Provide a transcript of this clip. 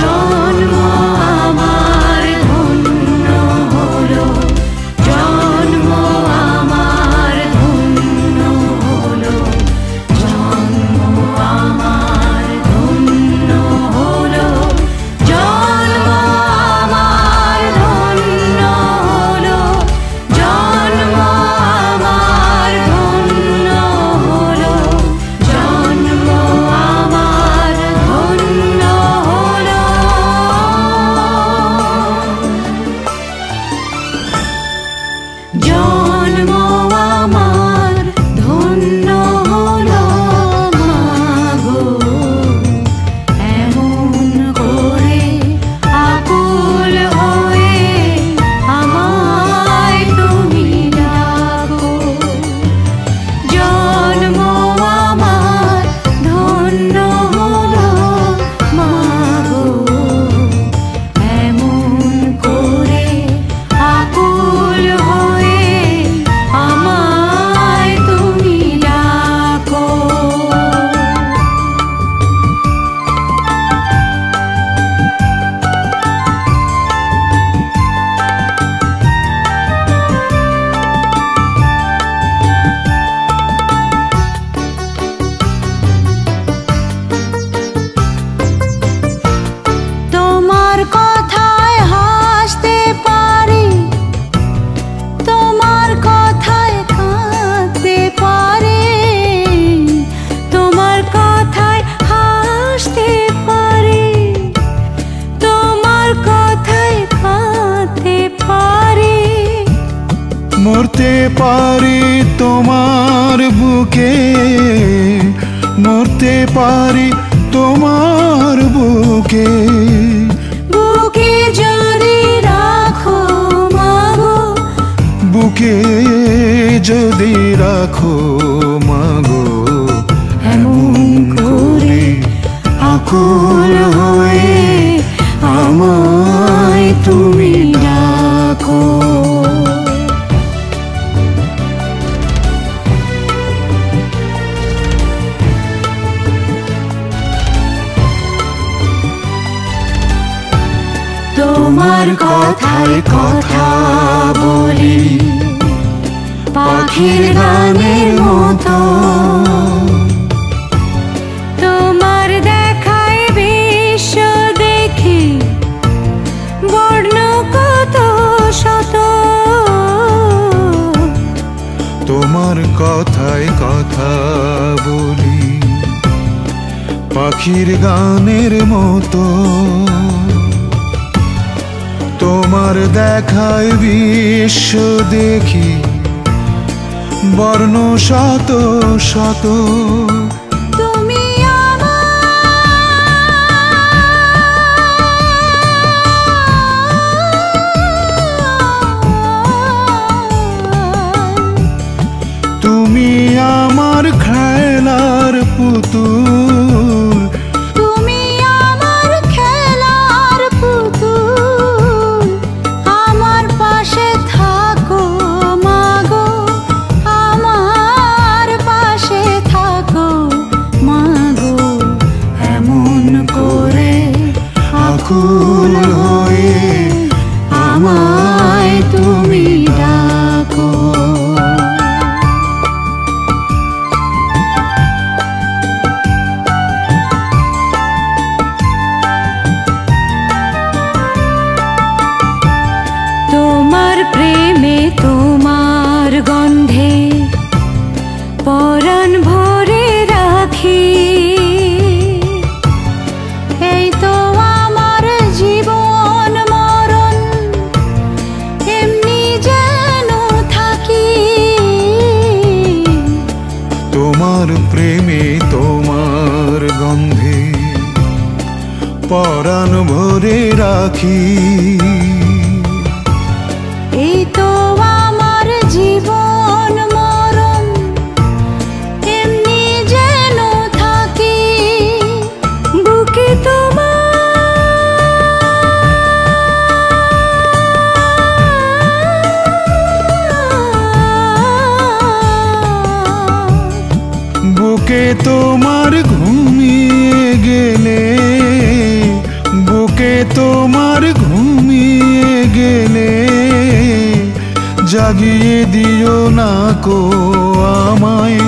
John. মরতে পারি তোমার বুকে মরতে পারি তোমার বুকে। বুকে যদি রাখো মাগো বুকে যদি রাখো মাগো এমন করে আকুল হয়ে আমায় তুমি ডাকো। তোমার কথায় কথা বলি। পাখির গানের মতো। তোমার দেখি, বর্ণ তোমার কথায় কথা বলি, পাখির গানের মতো। তোমার দেখায় বিশ্ব দেখি। বর্ণ শত শত। তুমি আমার তুমি আমার খেলার পুতুল। পরাণ ভরে রাখি। এই তো আমার জীবন মরণ এমনি যেন থাকি বুকে তোমার। বুকে তোমার ঘুমিয়ে গেলে তোমার ঘুমিয়ে গেলে জাগিয়ে দিও না কো আমায়।